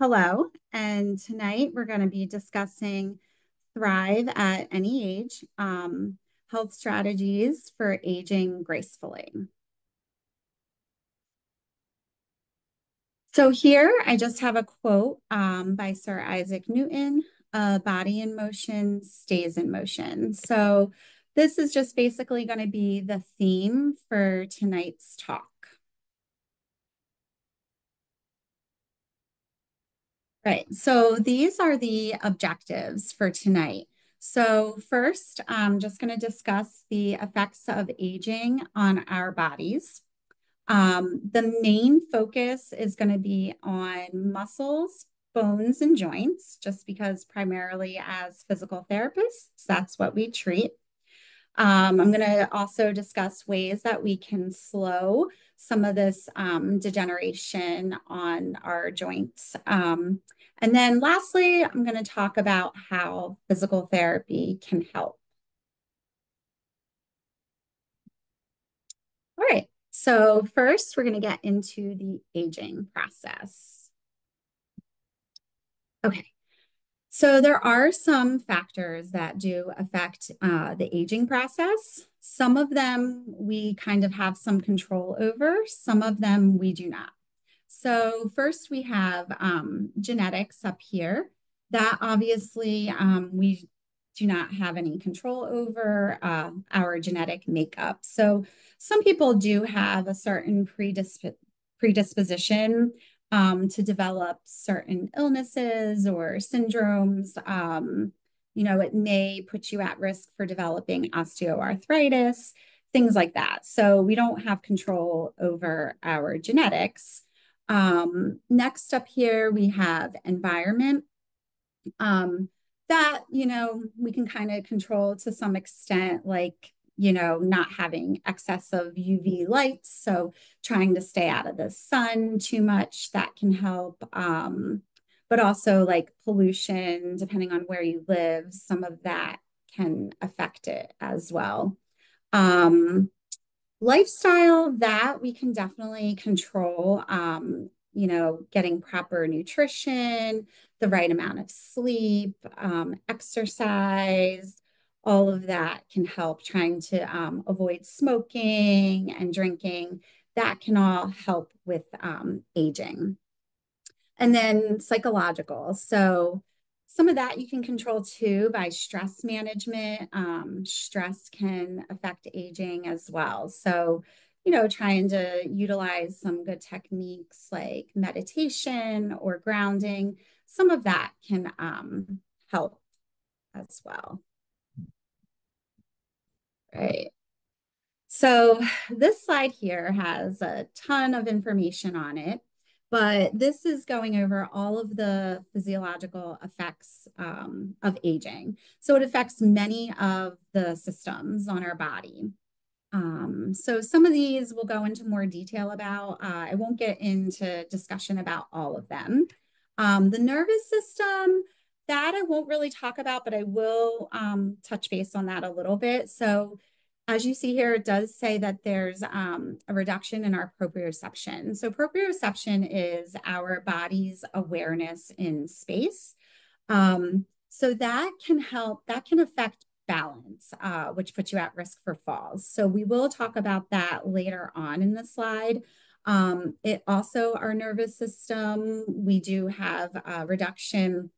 Hello, and tonight we're going to be discussing Thrive at Any Age um, Health Strategies for Aging Gracefully. So, here I just have a quote um, by Sir Isaac Newton A body in motion stays in motion. So, this is just basically going to be the theme for tonight's talk. Right. So these are the objectives for tonight. So first, I'm just going to discuss the effects of aging on our bodies. Um, the main focus is going to be on muscles, bones, and joints, just because primarily as physical therapists, that's what we treat. Um, I'm going to also discuss ways that we can slow some of this um, degeneration on our joints. Um, and then lastly, I'm going to talk about how physical therapy can help. All right, so first we're going to get into the aging process. Okay, so there are some factors that do affect uh, the aging process. Some of them we kind of have some control over, some of them we do not. So first we have um, genetics up here that obviously um, we do not have any control over uh, our genetic makeup. So some people do have a certain predisp predisposition um, to develop certain illnesses or syndromes. Um, you know, it may put you at risk for developing osteoarthritis, things like that. So we don't have control over our genetics. Um, next up here, we have environment. Um, that, you know, we can kind of control to some extent, like, you know, not having excess of UV lights. So trying to stay out of the sun too much, that can help. Um, but also like pollution, depending on where you live, some of that can affect it as well. Um, lifestyle that we can definitely control um, you know getting proper nutrition the right amount of sleep um, exercise all of that can help trying to um, avoid smoking and drinking that can all help with um, aging and then psychological so some of that you can control too by stress management. Um, stress can affect aging as well. So, you know, trying to utilize some good techniques like meditation or grounding, some of that can um, help as well. Right. So this slide here has a ton of information on it. But this is going over all of the physiological effects um, of aging. So it affects many of the systems on our body. Um, so some of these we'll go into more detail about. Uh, I won't get into discussion about all of them. Um, the nervous system, that I won't really talk about, but I will um, touch base on that a little bit. So as you see here, it does say that there's um, a reduction in our proprioception. So proprioception is our body's awareness in space. Um, so that can help, that can affect balance, uh, which puts you at risk for falls. So we will talk about that later on in the slide. Um, it also, our nervous system, we do have a reduction,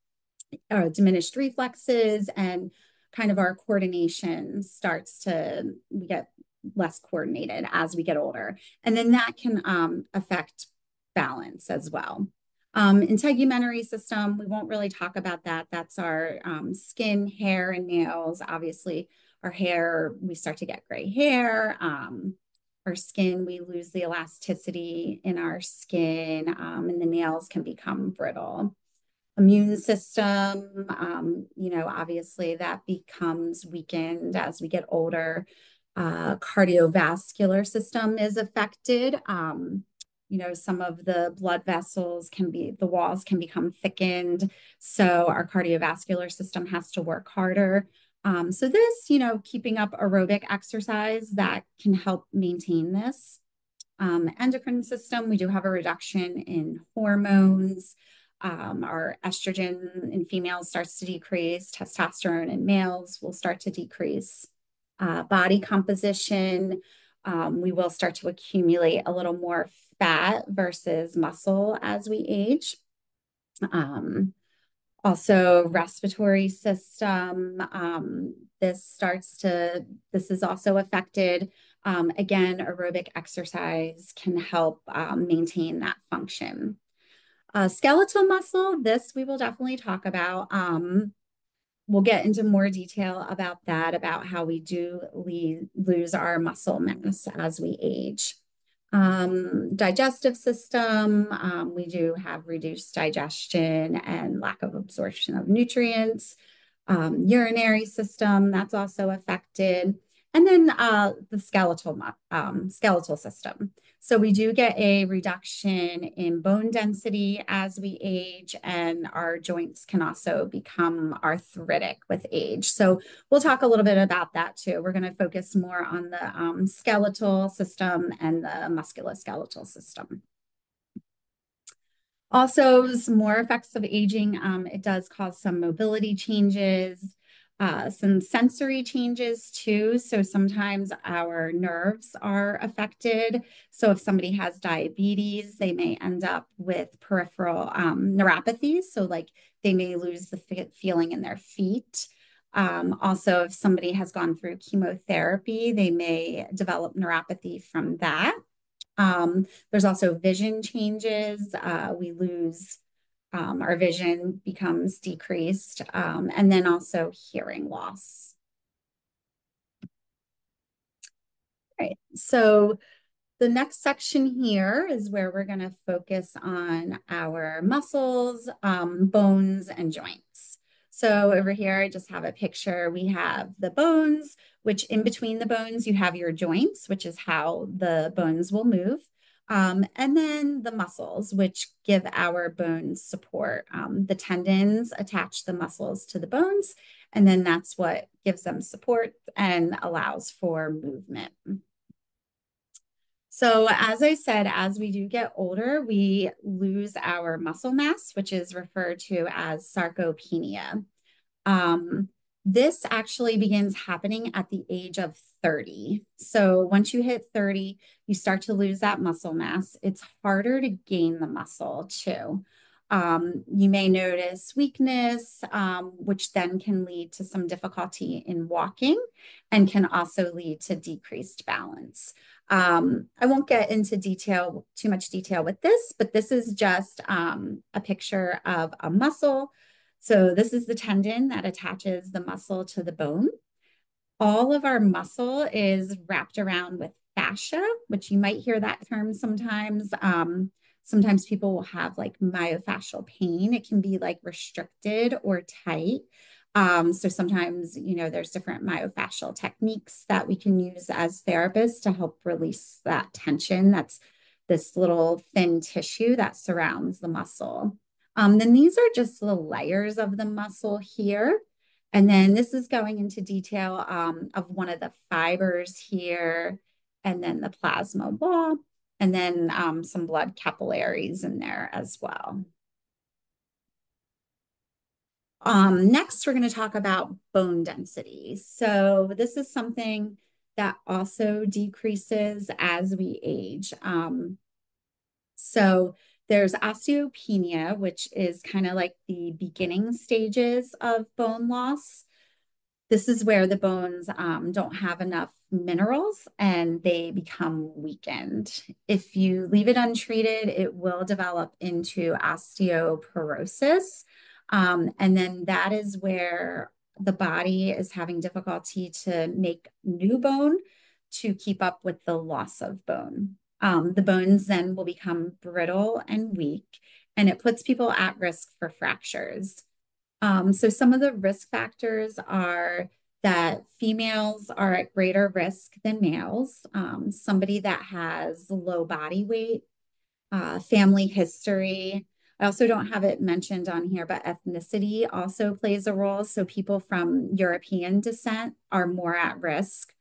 uh, diminished reflexes and kind of our coordination starts to we get less coordinated as we get older. And then that can um, affect balance as well. Um, integumentary system we won't really talk about that. That's our um, skin hair and nails. Obviously our hair we start to get gray hair. Um, our skin we lose the elasticity in our skin um, and the nails can become brittle immune system, um, you know, obviously that becomes weakened as we get older. Uh, cardiovascular system is affected. Um, you know, some of the blood vessels can be, the walls can become thickened. So our cardiovascular system has to work harder. Um, so this, you know, keeping up aerobic exercise that can help maintain this. Um, endocrine system, we do have a reduction in hormones. Um, our estrogen in females starts to decrease, testosterone in males will start to decrease. Uh, body composition, um, we will start to accumulate a little more fat versus muscle as we age. Um, also respiratory system um, this starts to this is also affected um, again aerobic exercise can help um, maintain that function uh, skeletal muscle this we will definitely talk about um, we'll get into more detail about that about how we do lose our muscle mass as we age um, digestive system, um, we do have reduced digestion and lack of absorption of nutrients. Um, urinary system, that's also affected. And then uh, the skeletal, um, skeletal system. So we do get a reduction in bone density as we age, and our joints can also become arthritic with age. So we'll talk a little bit about that too. We're going to focus more on the um, skeletal system and the musculoskeletal system. Also, some more effects of aging. Um, it does cause some mobility changes, uh, some sensory changes too. So sometimes our nerves are affected. So if somebody has diabetes, they may end up with peripheral um, neuropathies. So like they may lose the feeling in their feet. Um, also, if somebody has gone through chemotherapy, they may develop neuropathy from that. Um, there's also vision changes. Uh, we lose um, our vision becomes decreased, um, and then also hearing loss. All right, so the next section here is where we're going to focus on our muscles, um, bones, and joints. So over here, I just have a picture. We have the bones, which in between the bones, you have your joints, which is how the bones will move. Um, and then the muscles, which give our bones support. Um, the tendons attach the muscles to the bones, and then that's what gives them support and allows for movement. So as I said, as we do get older, we lose our muscle mass, which is referred to as sarcopenia. Um, this actually begins happening at the age of 30. So once you hit 30, you start to lose that muscle mass. It's harder to gain the muscle too. Um, you may notice weakness, um, which then can lead to some difficulty in walking and can also lead to decreased balance. Um, I won't get into detail, too much detail with this, but this is just um, a picture of a muscle so this is the tendon that attaches the muscle to the bone. All of our muscle is wrapped around with fascia, which you might hear that term sometimes. Um, sometimes people will have like myofascial pain. It can be like restricted or tight. Um, so sometimes, you know, there's different myofascial techniques that we can use as therapists to help release that tension. That's this little thin tissue that surrounds the muscle. Um, then these are just the layers of the muscle here. And then this is going into detail um, of one of the fibers here, and then the plasma wall, and then um, some blood capillaries in there as well. Um, next, we're going to talk about bone density. So this is something that also decreases as we age. Um, so there's osteopenia, which is kind of like the beginning stages of bone loss. This is where the bones um, don't have enough minerals and they become weakened. If you leave it untreated, it will develop into osteoporosis. Um, and then that is where the body is having difficulty to make new bone to keep up with the loss of bone. Um, the bones then will become brittle and weak, and it puts people at risk for fractures. Um, so, some of the risk factors are that females are at greater risk than males, um, somebody that has low body weight, uh, family history. I also don't have it mentioned on here, but ethnicity also plays a role. So, people from European descent are more at risk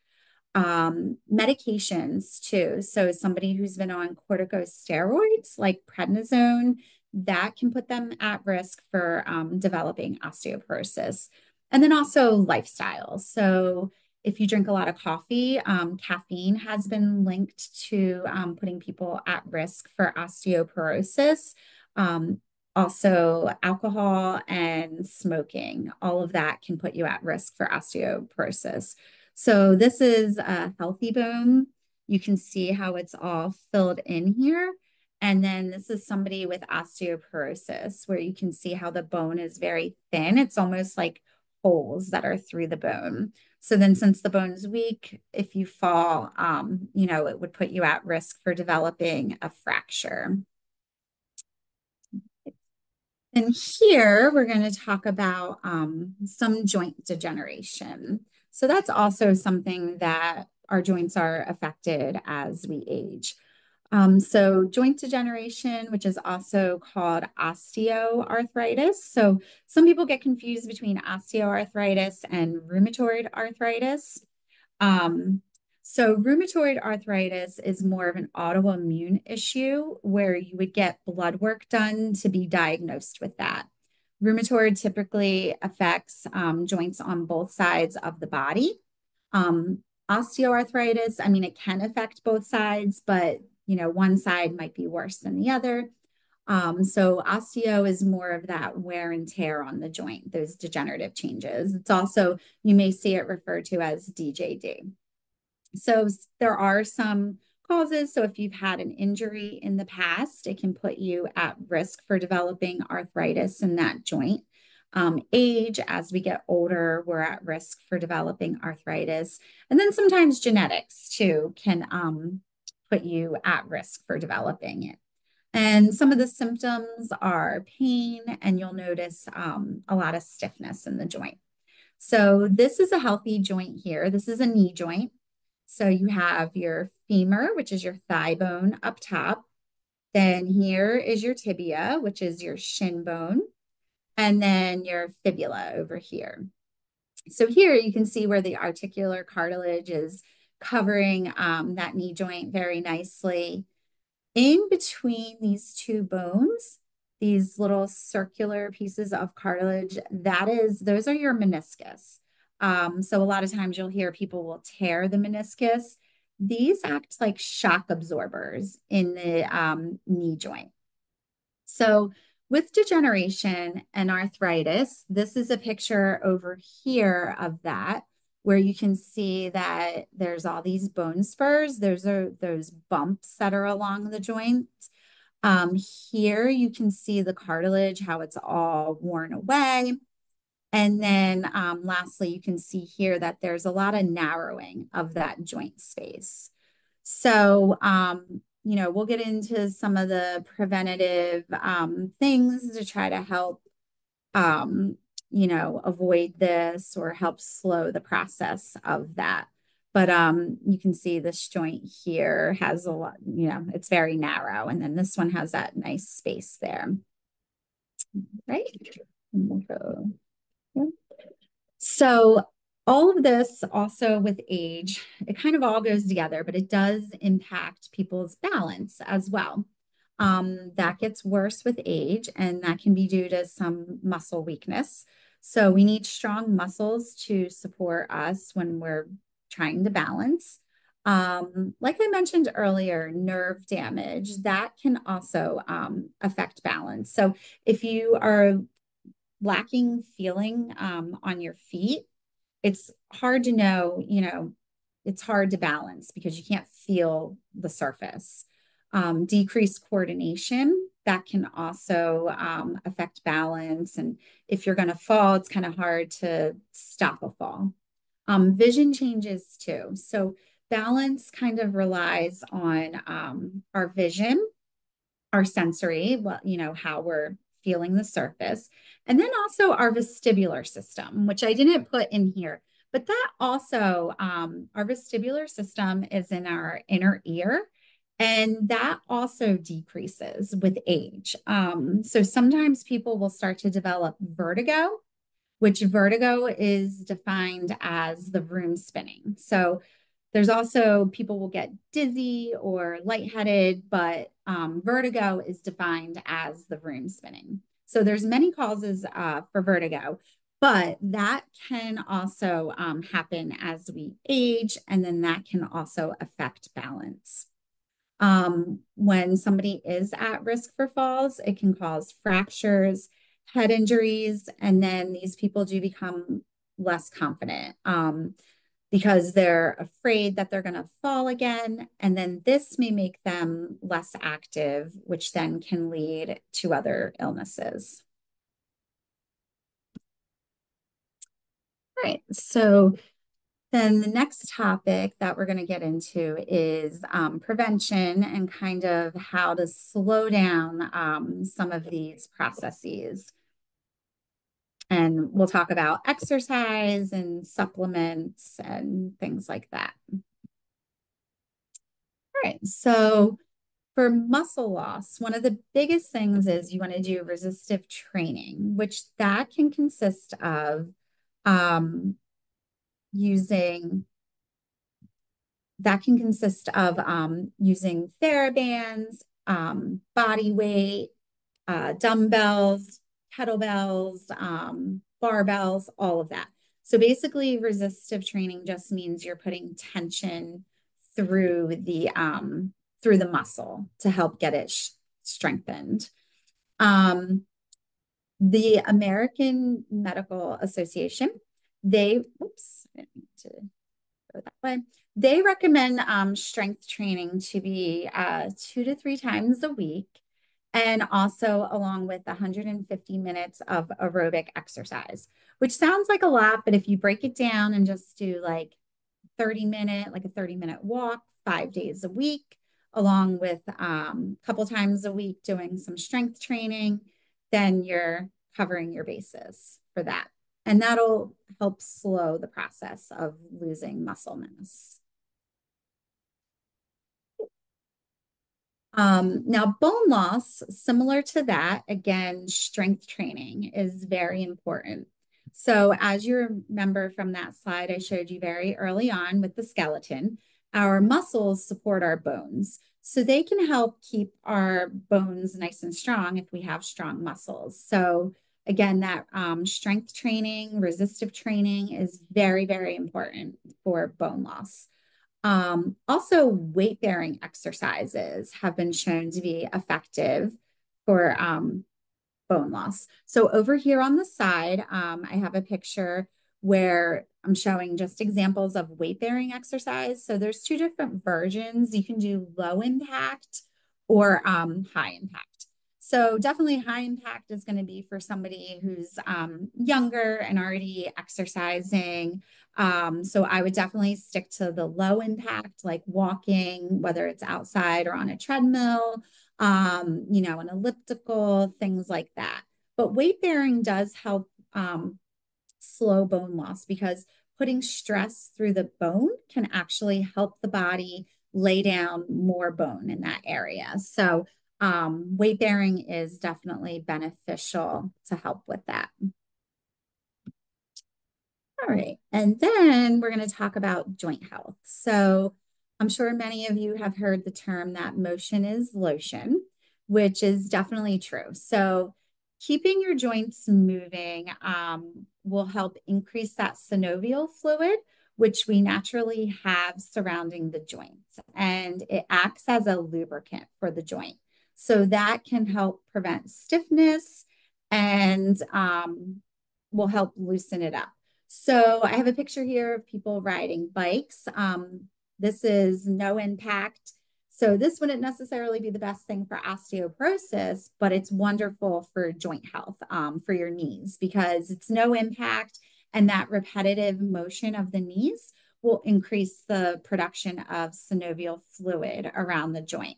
um, medications too. So somebody who's been on corticosteroids like prednisone, that can put them at risk for um, developing osteoporosis. And then also lifestyle. So if you drink a lot of coffee, um, caffeine has been linked to um, putting people at risk for osteoporosis. Um, also, alcohol and smoking, all of that can put you at risk for osteoporosis. So, this is a healthy bone. You can see how it's all filled in here. And then this is somebody with osteoporosis, where you can see how the bone is very thin. It's almost like holes that are through the bone. So then since the bone is weak, if you fall, um, you know, it would put you at risk for developing a fracture. And here we're going to talk about um, some joint degeneration. So that's also something that our joints are affected as we age. Um, so joint degeneration, which is also called osteoarthritis. So some people get confused between osteoarthritis and rheumatoid arthritis. Um, so rheumatoid arthritis is more of an autoimmune issue where you would get blood work done to be diagnosed with that. Rheumatoid typically affects um, joints on both sides of the body. Um, osteoarthritis, I mean, it can affect both sides, but you know, one side might be worse than the other. Um, so osteo is more of that wear and tear on the joint, those degenerative changes. It's also, you may see it referred to as DJD. So there are some causes. So if you've had an injury in the past, it can put you at risk for developing arthritis in that joint. Um, age, as we get older, we're at risk for developing arthritis. And then sometimes genetics too can um, put you at risk for developing it. And some of the symptoms are pain, and you'll notice um, a lot of stiffness in the joint. So this is a healthy joint here. This is a knee joint. So you have your femur, which is your thigh bone up top. Then here is your tibia, which is your shin bone. And then your fibula over here. So here you can see where the articular cartilage is covering um, that knee joint very nicely. In between these two bones, these little circular pieces of cartilage, that is, those are your meniscus. Um, so a lot of times you'll hear people will tear the meniscus. These act like shock absorbers in the um, knee joint. So with degeneration and arthritis, this is a picture over here of that where you can see that there's all these bone spurs. There's are those bumps that are along the joint. Um, here you can see the cartilage, how it's all worn away. And then um, lastly, you can see here that there's a lot of narrowing of that joint space. So, um, you know, we'll get into some of the preventative um, things to try to help um, you know, avoid this or help slow the process of that. But um, you can see this joint here has a lot, you know, it's very narrow. And then this one has that nice space there. Right? So all of this also with age, it kind of all goes together, but it does impact people's balance as well. Um, that gets worse with age, and that can be due to some muscle weakness. So we need strong muscles to support us when we're trying to balance. Um, like I mentioned earlier, nerve damage that can also um, affect balance. So if you are lacking feeling um, on your feet, it's hard to know, you know, it's hard to balance because you can't feel the surface. Um, decreased coordination that can also um, affect balance. And if you're going to fall, it's kind of hard to stop a fall. Um, vision changes too. So balance kind of relies on um, our vision, our sensory, well, you know, how we're feeling the surface, and then also our vestibular system, which I didn't put in here. But that also, um, our vestibular system is in our inner ear. And that also decreases with age. Um, so sometimes people will start to develop vertigo, which vertigo is defined as the room spinning. So There's also people will get dizzy or lightheaded, but um, vertigo is defined as the room spinning. So there's many causes uh, for vertigo, but that can also um, happen as we age, and then that can also affect balance. Um, when somebody is at risk for falls, it can cause fractures, head injuries, and then these people do become less confident um, because they're afraid that they're going to fall again. And then this may make them less active, which then can lead to other illnesses. All right, so then the next topic that we're going to get into is um, prevention and kind of how to slow down um, some of these processes. And we'll talk about exercise and supplements and things like that. All right, so for muscle loss, one of the biggest things is you want to do resistive training, which that can consist of um, using that can consist of um, using TheraBands, um, body weight, uh, dumbbells, kettlebells, um, barbells, all of that. So basically, resistive training just means you're putting tension through the um, through the muscle to help get it strengthened. Um, the American Medical Association, they, oops, I didn't to go that way. They recommend um, strength training to be uh, two to three times a week and also along with 150 minutes of aerobic exercise, which sounds like a lot, but if you break it down and just do like 30 minute, like a 30 minute walk, five days a week, along with a um, couple times a week doing some strength training, then you're covering your bases for that. And that'll help slow the process of losing muscle mass. Um, now, bone loss, similar to that, again, strength training is very important. So as you remember from that slide I showed you very early on with the skeleton, our muscles support our bones. So they can help keep our bones nice and strong if we have strong muscles. So again, that um, strength training, resistive training is very, very important for bone loss. Um, also, weight bearing exercises have been shown to be effective for um, bone loss. So, over here on the side, um, I have a picture where I'm showing just examples of weight bearing exercise. So, there's two different versions. You can do low impact or um, high impact. So definitely high impact is going to be for somebody who's um, younger and already exercising. Um, so I would definitely stick to the low impact, like walking, whether it's outside or on a treadmill, um, you know, an elliptical, things like that. But weight bearing does help um, slow bone loss because putting stress through the bone can actually help the body lay down more bone in that area. So um, weight bearing is definitely beneficial to help with that. All right, and then we're going to talk about joint health. So I'm sure many of you have heard the term that motion is lotion, which is definitely true. So keeping your joints moving um, will help increase that synovial fluid, which we naturally have surrounding the joints. And it acts as a lubricant for the joint. So that can help prevent stiffness and um, will help loosen it up. So I have a picture here of people riding bikes. Um, this is no impact. So this wouldn't necessarily be the best thing for osteoporosis, but it's wonderful for joint health um, for your knees because it's no impact and that repetitive motion of the knees will increase the production of synovial fluid around the joint.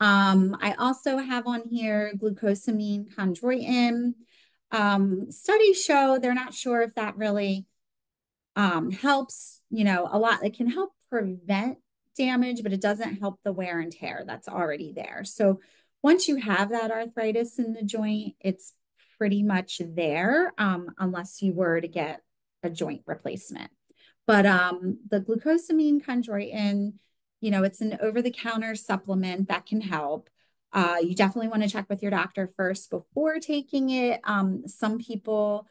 Um, I also have on here glucosamine chondroitin. Um, studies show they're not sure if that really um, helps, you know, a lot. It can help prevent damage, but it doesn't help the wear and tear that's already there. So once you have that arthritis in the joint, it's pretty much there um, unless you were to get a joint replacement. But um, the glucosamine chondroitin, you know, it's an over-the-counter supplement that can help. Uh, you definitely want to check with your doctor first before taking it. Um, some people,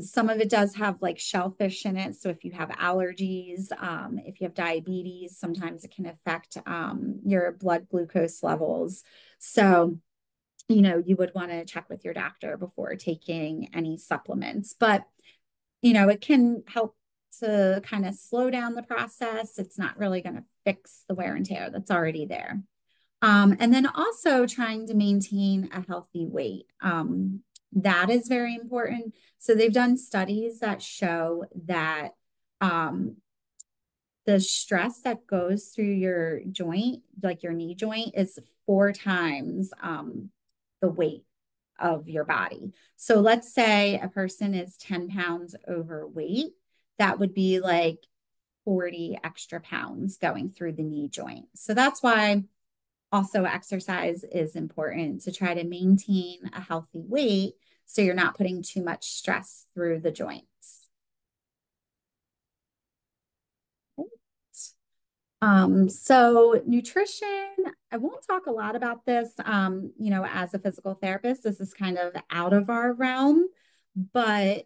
some of it does have like shellfish in it. So if you have allergies, um, if you have diabetes, sometimes it can affect um, your blood glucose levels. So, you know, you would want to check with your doctor before taking any supplements. But, you know, it can help to kind of slow down the process. It's not really going to fix the wear and tear that's already there. Um, and then also trying to maintain a healthy weight. Um, that is very important. So they've done studies that show that um, the stress that goes through your joint, like your knee joint, is four times um, the weight of your body. So let's say a person is 10 pounds overweight, that would be like 40 extra pounds going through the knee joint. So that's why also exercise is important to try to maintain a healthy weight so you're not putting too much stress through the joints. Um, so nutrition, I won't talk a lot about this. Um, you know, as a physical therapist, this is kind of out of our realm, but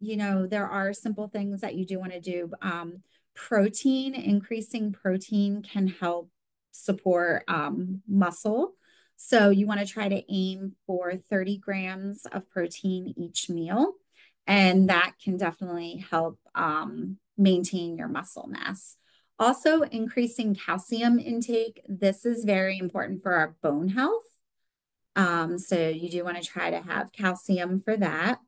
you know, there are simple things that you do want to do. Um, protein, increasing protein can help support um, muscle. So you want to try to aim for 30 grams of protein each meal. And that can definitely help um, maintain your muscle mass. Also, increasing calcium intake. This is very important for our bone health. Um, so you do want to try to have calcium for that.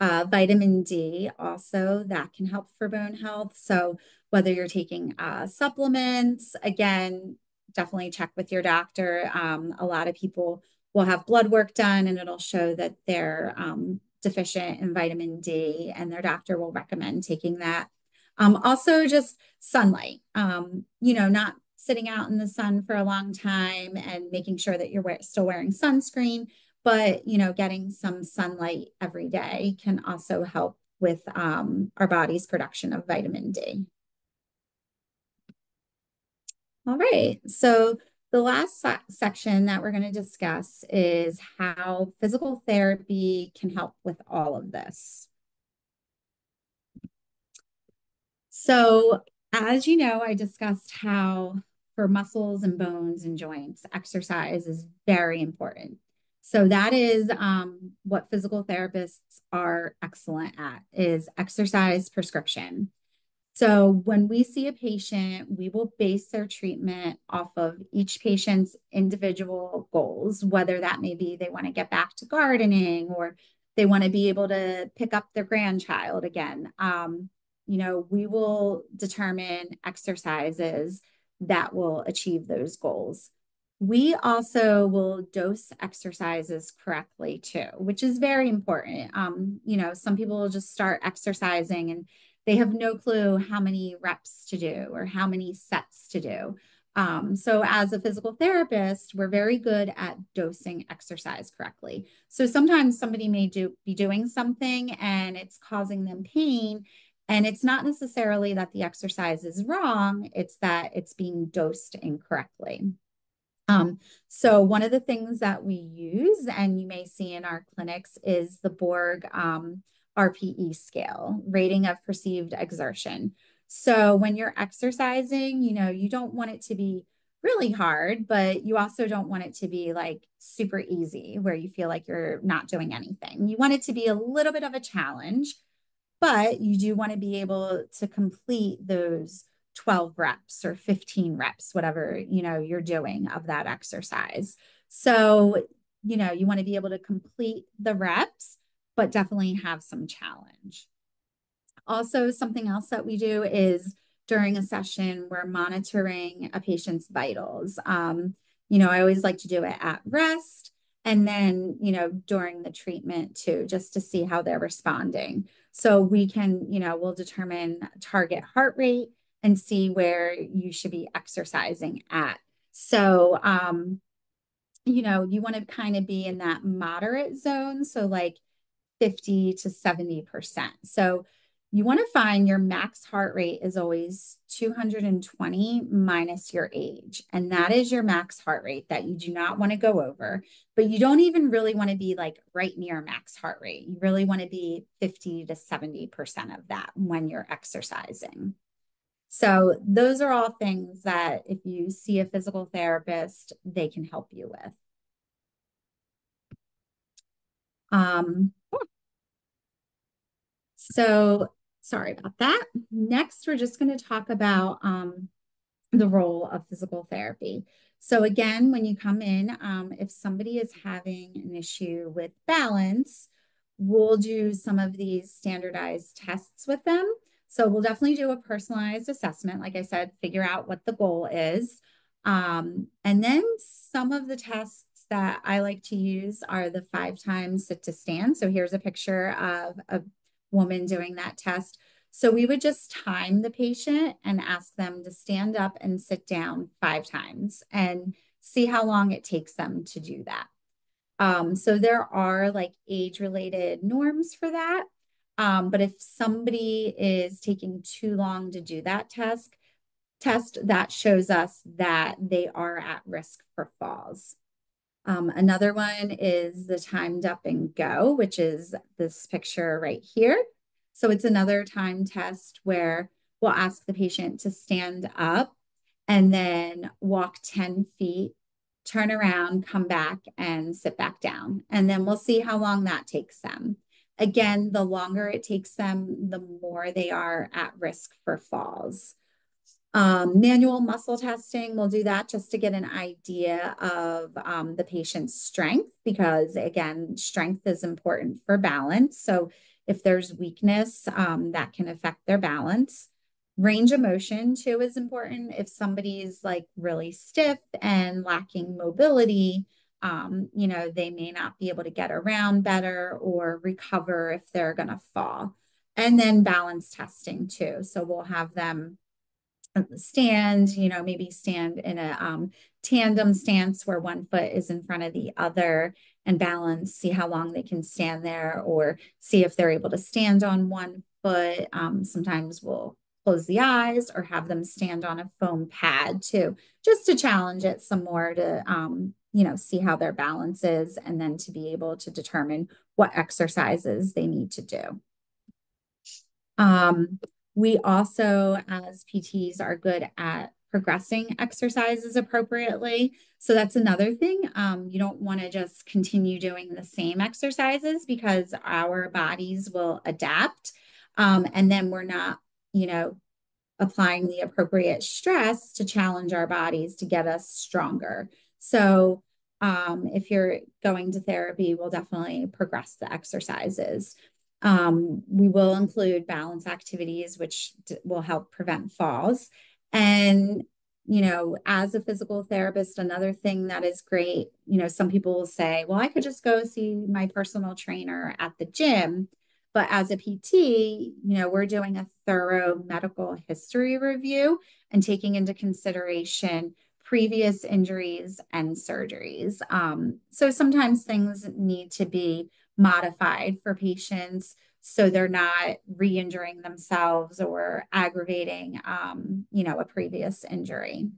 Uh, vitamin D also that can help for bone health. So whether you're taking uh, supplements, again, definitely check with your doctor. Um, a lot of people will have blood work done and it'll show that they're um, deficient in vitamin D and their doctor will recommend taking that. Um, also just sunlight, um, you know, not sitting out in the sun for a long time and making sure that you're still wearing sunscreen, but you know getting some sunlight every day can also help with um, our body's production of vitamin D. All right, so the last se section that we're going to discuss is how physical therapy can help with all of this. So as you know, I discussed how for muscles and bones and joints, exercise is very important. So that is um, what physical therapists are excellent at is exercise prescription. So when we see a patient, we will base their treatment off of each patient's individual goals, whether that may be they want to get back to gardening or they want to be able to pick up their grandchild again. Um, you know, we will determine exercises that will achieve those goals. We also will dose exercises correctly too, which is very important. Um, you know, some people will just start exercising and they have no clue how many reps to do or how many sets to do. Um, so as a physical therapist, we're very good at dosing exercise correctly. So sometimes somebody may do be doing something and it's causing them pain. And it's not necessarily that the exercise is wrong, it's that it's being dosed incorrectly. Um, so one of the things that we use, and you may see in our clinics, is the Borg um, RPE scale, rating of perceived exertion. So when you're exercising, you know, you don't want it to be really hard, but you also don't want it to be like super easy where you feel like you're not doing anything. You want it to be a little bit of a challenge, but you do want to be able to complete those 12 reps or 15 reps whatever you know you're doing of that exercise so you know you want to be able to complete the reps but definitely have some challenge also something else that we do is during a session we're monitoring a patient's vitals um, you know i always like to do it at rest and then you know during the treatment too just to see how they're responding so we can you know we'll determine target heart rate and see where you should be exercising at. So, um, you know, you want to kind of be in that moderate zone. So, like 50 to 70%. So, you want to find your max heart rate is always 220 minus your age. And that is your max heart rate that you do not want to go over, but you don't even really want to be like right near max heart rate. You really want to be 50 to 70% of that when you're exercising. So, those are all things that if you see a physical therapist, they can help you with. Um, so sorry about that. Next, we're just going to talk about um, the role of physical therapy. So again, when you come in, um, if somebody is having an issue with balance, we'll do some of these standardized tests with them. So we'll definitely do a personalized assessment. Like I said, figure out what the goal is. Um, and then some of the tests that I like to use are the five times sit to stand. So here's a picture of a woman doing that test. So we would just time the patient and ask them to stand up and sit down five times and see how long it takes them to do that. Um, so there are like age related norms for that. Um, but if somebody is taking too long to do that test, test that shows us that they are at risk for falls. Um, another one is the timed up and go, which is this picture right here. So it's another time test where we'll ask the patient to stand up and then walk 10 feet, turn around, come back and sit back down. And then we'll see how long that takes them. Again, the longer it takes them, the more they are at risk for falls. Um, manual muscle testing, we'll do that just to get an idea of um, the patient's strength because, again, strength is important for balance. So, if there's weakness, um, that can affect their balance. Range of motion, too, is important. If somebody's like really stiff and lacking mobility, um, you know, they may not be able to get around better or recover if they're going to fall. And then balance testing, too. So, we'll have them stand, you know, maybe stand in a um, tandem stance where one foot is in front of the other and balance, see how long they can stand there or see if they're able to stand on one foot. Um, sometimes we'll close the eyes or have them stand on a foam pad too, just to challenge it some more to, um, you know, see how their balance is and then to be able to determine what exercises they need to do. Um, we also, as PTs, are good at progressing exercises appropriately. So that's another thing. Um, you don't want to just continue doing the same exercises because our bodies will adapt. Um, and then we're not, you know, applying the appropriate stress to challenge our bodies to get us stronger. So um, if you're going to therapy, we'll definitely progress the exercises. Um, we will include balance activities, which will help prevent falls. And, you know, as a physical therapist, another thing that is great, you know, some people will say, well, I could just go see my personal trainer at the gym. But as a PT, you know, we're doing a thorough medical history review and taking into consideration previous injuries and surgeries. Um, so sometimes things need to be modified for patients so they're not re-injuring themselves or aggravating um, you know a previous injury.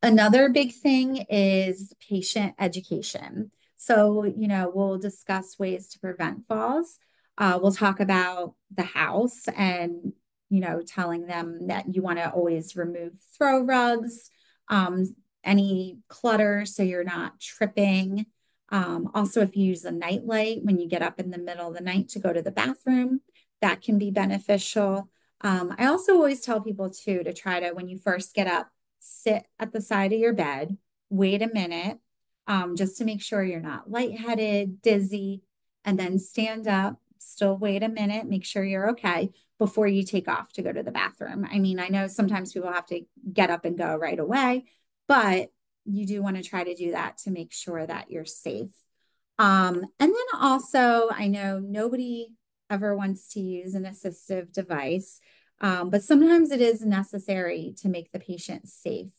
Another big thing is patient education. So you know we'll discuss ways to prevent falls. Uh, we'll talk about the house and you know telling them that you want to always remove throw rugs um, any clutter so you're not tripping um, also, if you use a night light when you get up in the middle of the night to go to the bathroom, that can be beneficial. Um, I also always tell people too to try to, when you first get up, sit at the side of your bed, wait a minute, um, just to make sure you're not lightheaded, dizzy, and then stand up, still wait a minute, make sure you're okay before you take off to go to the bathroom. I mean, I know sometimes people have to get up and go right away, but you do want to try to do that to make sure that you're safe. Um, and then also, I know nobody ever wants to use an assistive device, um, but sometimes it is necessary to make the patient safe.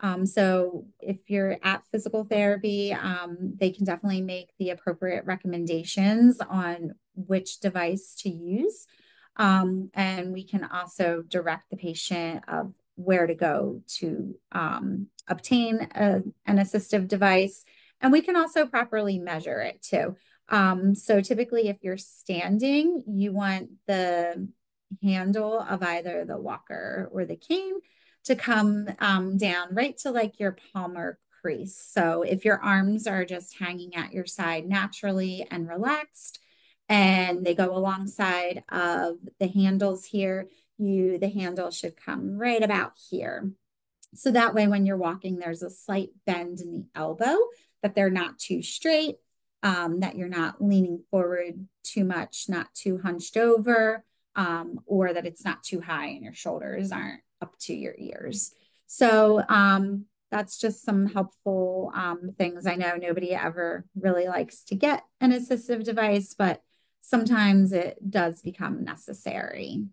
Um, so if you're at physical therapy, um, they can definitely make the appropriate recommendations on which device to use. Um, and we can also direct the patient of where to go to um, obtain a, an assistive device. And we can also properly measure it too. Um, so typically if you're standing, you want the handle of either the walker or the cane to come um, down right to like your palmar crease. So if your arms are just hanging at your side naturally and relaxed, and they go alongside of the handles here, you the handle should come right about here. So that way, when you're walking, there's a slight bend in the elbow, that they're not too straight, um, that you're not leaning forward too much, not too hunched over, um, or that it's not too high and your shoulders aren't up to your ears. So um, that's just some helpful um, things. I know nobody ever really likes to get an assistive device, but sometimes it does become necessary.